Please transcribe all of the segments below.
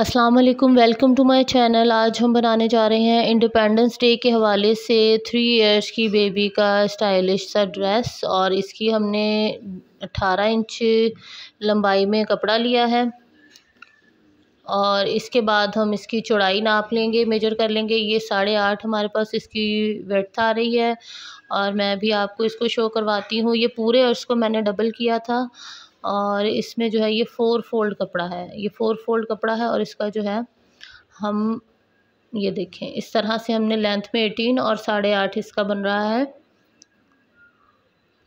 अस्सलाम वालेकुम welcome to my channel आज हम बनाने जा रहे हैं इंडिपेंडेंस डे के हवाले से थ्री इयर्स की बेबी का स्टाइलिश सा ड्रेस और इसकी हमने अठारह इंच लंबाई में कपड़ा लिया है और इसके बाद हम इसकी चौड़ाई नाप लेंगे मेजर कर लेंगे। ये साढ़े आठ हमारे पास इसकी वेथ आ रही है और मैं भी आपको इसको शो करवाती हूँ। ये पूरे अर्श को मैंने डबल किया था और इसमें जो है ये फ़ोर फोल्ड कपड़ा है। ये फ़ोर फोल्ड कपड़ा है और इसका जो है हम ये देखें, इस तरह से हमने लेंथ में एटीन और साढ़े आठ इसका बन रहा है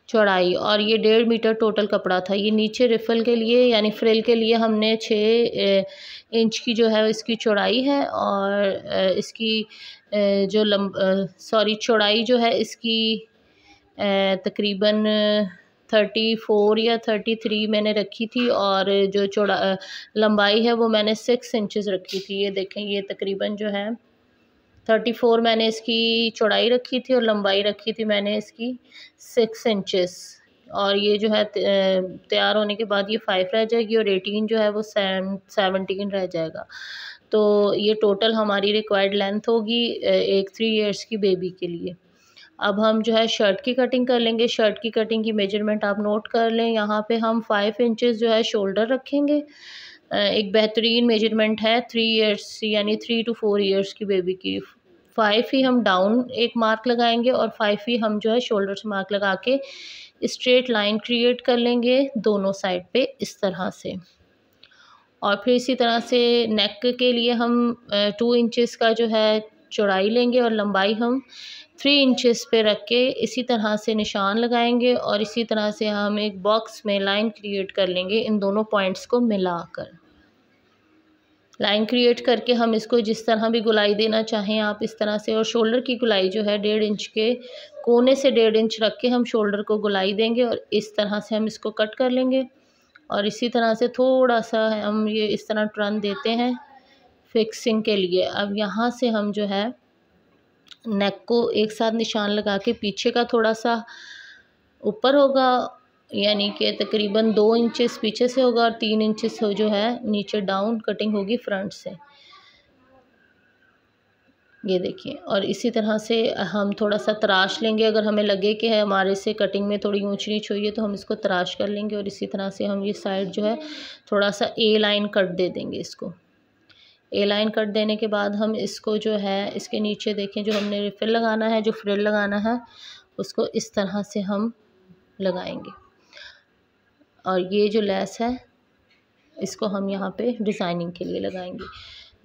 चौड़ाई। और ये डेढ़ मीटर टोटल कपड़ा था। ये नीचे रिफ़ल के लिए यानी फ्रिल के लिए हमने छः इंच की जो है इसकी चौड़ाई है और इसकी जो लंब सॉरी चौड़ाई जो है इसकी तकरीबन थर्टी फ़ोर या थर्टी थ्री मैंने रखी थी और जो चौड़ा लंबाई है वो मैंने सिक्स इंचज़ रखी थी। ये देखें, ये तकरीबन जो है थर्टी फोर मैंने इसकी चौड़ाई रखी थी और लंबाई रखी थी मैंने इसकी सिक्स इंचज़ और ये जो है तैयार होने के बाद ये फाइव रह जाएगी और एटीन जो है वो सेवनटीन रह जाएगा। तो ये टोटल हमारी रिक्वायर्ड लेंथ होगी एक थ्री इयर्स की बेबी के लिए। अब हम जो है शर्ट की कटिंग कर लेंगे। शर्ट की कटिंग की मेज़रमेंट आप नोट कर लें। यहाँ पे हम फाइव इंचज़ जो है शोल्डर रखेंगे। एक बेहतरीन मेज़रमेंट है थ्री इयर्स यानी थ्री टू फोर इयर्स की बेबी की। फाइव ही हम डाउन एक मार्क लगाएँगे और फाइव ही हम जो है शोल्डर से मार्क लगा के स्ट्रेट लाइन क्रिएट कर लेंगे दोनों साइड पे इस तरह से। और फिर इसी तरह से नेक के लिए हम टू इंचज़ का जो है चौड़ाई लेंगे और लंबाई हम थ्री इंचज़ पे रख के इसी तरह से निशान लगाएँगे और इसी तरह से हम एक बॉक्स में लाइन क्रिएट कर लेंगे इन दोनों पॉइंट्स को मिलाकर। लाइन क्रिएट करके हम इसको जिस तरह भी गुलाई देना चाहें आप इस तरह से और शोल्डर की गुलाई जो है डेढ़ इंच के कोने से डेढ़ इंच रख के हम शोल्डर को गुलाई देंगे और इस तरह से हम इसको कट कर लेंगे। और इसी तरह से थोड़ा सा हम ये इस तरह टर्न देते हैं। फिक्सिंग के लिए। अब यहाँ से हम जो है नेक को एक साथ निशान लगा के पीछे का थोड़ा सा ऊपर होगा, यानी कि तकरीबन दो इंचेस पीछे से होगा और तीन इंचेस हो जो है नीचे डाउन कटिंग होगी फ्रंट से। ये देखिए, और इसी तरह से हम थोड़ा सा तराश लेंगे। अगर हमें लगे कि है हमारे से कटिंग में थोड़ी ऊँच नीच हुई है तो हम इसको तराश कर लेंगे और इसी तरह से हम ये साइड जो है थोड़ा सा ए लाइन कट दे देंगे इसको। ए लाइन कट देने के बाद हम इसको जो है, इसके नीचे देखें जो हमने रिफिल लगाना है, जो फ्रिल लगाना है, उसको इस तरह से हम लगाएँगे। और ये जो लेस है, इसको हम यहाँ पे डिज़ाइनिंग के लिए लगाएँगे।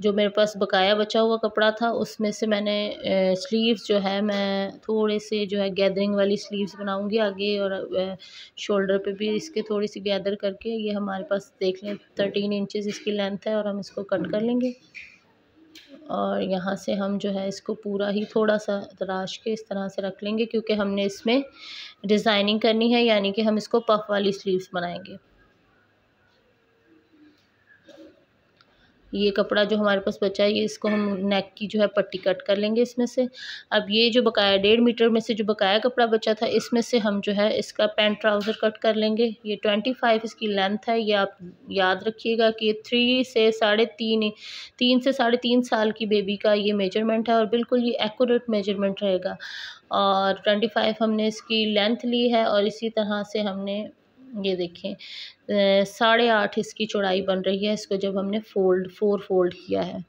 जो मेरे पास बकाया बचा हुआ कपड़ा था, उसमें से मैंने स्लीव्स जो है, मैं थोड़े से जो है गैदरिंग वाली स्लीव्स बनाऊँगी आगे और शोल्डर पे भी इसके थोड़ी सी गैदर करके, ये हमारे पास देख लें थर्टीन इंचेस इसकी लेंथ है और हम इसको कट कर लेंगे। और यहाँ से हम जो है इसको पूरा ही थोड़ा सा तराश के इस तरह से रख लेंगे, क्योंकि हमने इसमें डिज़ाइनिंग करनी है, यानी कि हम इसको पफ वाली स्लीव्स बनाएँगे। ये कपड़ा जो हमारे पास बचा है, ये इसको हम नेक की जो है पट्टी कट कर लेंगे इसमें से। अब ये जो बकाया, डेढ़ मीटर में से जो बकाया कपड़ा बचा था, इसमें से हम जो है इसका पैंट ट्राउज़र कट कर लेंगे। ये ट्वेंटी फाइव इसकी लेंथ है, ये आप याद रखिएगा कि थ्री से साढ़े तीन तीन से साढ़े तीन साल की बेबी का ये मेज़रमेंट है और बिल्कुल ये एक्यूरेट मेज़रमेंट रहेगा। और ट्वेंटी फाइव हमने इसकी लेंथ ली है और इसी तरह से हमने ये देखें साढ़े आठ इसकी चौड़ाई बन रही है, इसको जब हमने फ़ोल्ड, फोर फोल्ड किया है।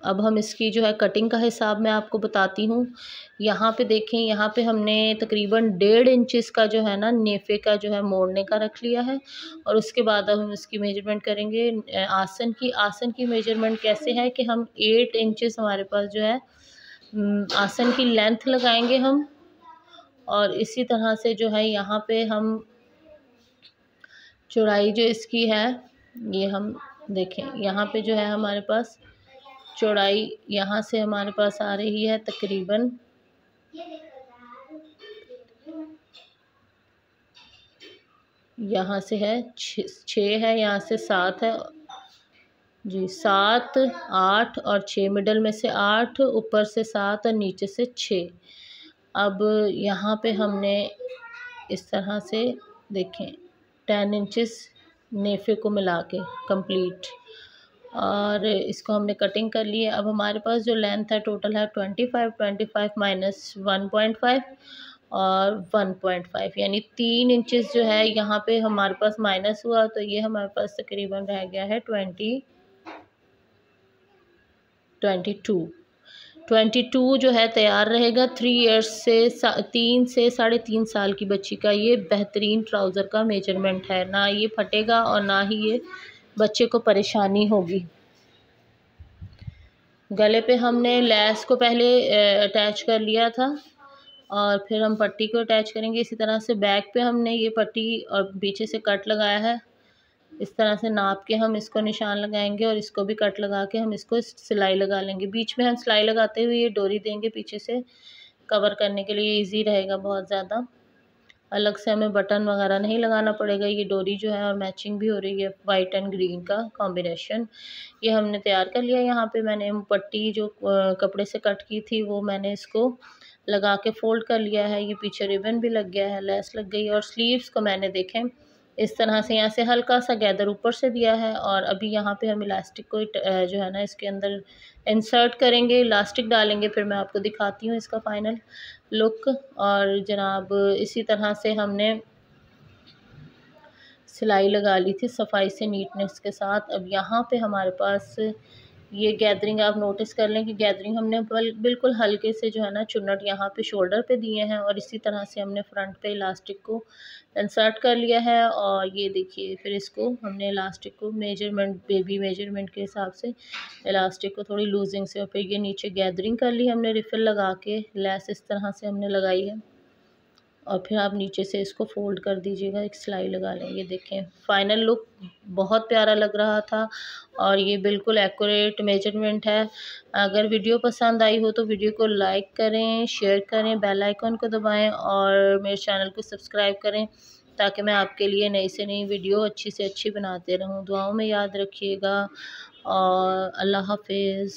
अब हम इसकी जो है कटिंग का हिसाब मैं आपको बताती हूँ। यहाँ पे देखें, यहाँ पे हमने तकरीबन डेढ़ इंच का जो है ना नेफ़े का जो है मोड़ने का रख लिया है और उसके बाद अब हम इसकी मेज़रमेंट करेंगे आसन की। आसन की मेज़रमेंट कैसे है कि हम एट इंचेस हमारे पास जो है आसन की लेंथ लगाएँगे हम। और इसी तरह से जो है यहाँ पे हम चौड़ाई जो इसकी है, ये हम देखें। यहाँ पे जो है हमारे पास चौड़ाई यहाँ से हमारे पास आ रही है तकरीबन यहाँ से है छः है, यहाँ से सात है। जी, सात, आठ और छः मिडल में से आठ, ऊपर से सात और नीचे से छः अब यहाँ पे हमने इस तरह से देखें टेन इंचेस नेफ़े को मिला के कंप्लीट और इसको हमने कटिंग कर ली है। अब हमारे पास जो लेंथ है टोटल है twenty five twenty five minus one point five और वन पॉइंट फाइव यानी तीन इंचेस जो है, यहाँ पे हमारे पास माइनस हुआ तो ये हमारे पास तकरीबन रह गया है twenty twenty two twenty two जो है तैयार रहेगा। थ्री इयर्स से तीन से साढ़े तीन साल की बच्ची का ये बेहतरीन ट्राउज़र का मेज़रमेंट है। ना ये फटेगा और ना ही ये बच्चे को परेशानी होगी। गले पे हमने लैस को पहले अटैच कर लिया था और फिर हम पट्टी को अटैच करेंगे। इसी तरह से बैक पे हमने ये पट्टी और पीछे से कट लगाया है। इस तरह से नाप के हम इसको निशान लगाएँगे और इसको भी कट लगा के हम इसको सिलाई लगा लेंगे। बीच में हम सिलाई लगाते हुए ये डोरी देंगे पीछे से। कवर करने के लिए इजी रहेगा बहुत ज़्यादा। अलग से हमें बटन वगैरह नहीं लगाना पड़ेगा। ये डोरी जो है और मैचिंग भी हो रही है वाइट एंड ग्रीन का कॉम्बिनेशन ये हमने तैयार कर लिया। यहाँ पे मैंने पट्टी जो कपड़े से कट की थी वो मैंने इसको लगा के फोल्ड कर लिया है। ये पीछे रिबन भी लग गया है लेस लग गई और स्लीव्स को मैंने देखें इस तरह से यहाँ से हल्का सा गैदर ऊपर से दिया है और अभी यहाँ पे हम इलास्टिक को जो है ना, इसके अंदर इंसर्ट करेंगे इलास्टिक डालेंगे, फिर मैं आपको दिखाती हूँ इसका फाइनल लुक और जनाब इसी तरह से हमने सिलाई लगा ली थी सफ़ाई से नीटनेस के साथ। अब यहाँ पे हमारे पास ये गैदरिंग आप नोटिस कर लें कि गैदरिंग हमने बिल्कुल हल्के से जो है ना चुन्नट यहाँ पे शोल्डर पे दिए हैं और इसी तरह से हमने फ्रंट पे इलास्टिक को इंसर्ट कर लिया है और ये देखिए फिर इसको हमने इलास्टिक को मेज़रमेंट बेबी मेज़रमेंट के हिसाब से इलास्टिक को थोड़ी लूजिंग से और फिर ये नीचे गैदरिंग कर ली हमने रिफ़िल लगा के लेस इस तरह से हमने लगाई है। और फिर आप नीचे से इसको फोल्ड कर दीजिएगा, एक सिलाई लगा लेंगे, देखें। फाइनल लुक बहुत प्यारा लग रहा था और ये बिल्कुल एक्यूरेट मेज़रमेंट है। अगर वीडियो पसंद आई हो तो वीडियो को लाइक करें शेयर करें बेल आइकन को दबाएँ और मेरे चैनल को सब्सक्राइब करें ताकि मैं आपके लिए नई से नई वीडियो अच्छी से अच्छी बनाते रहूँ। दुआओं में याद रखिएगा और अल्लाह हाफिज़।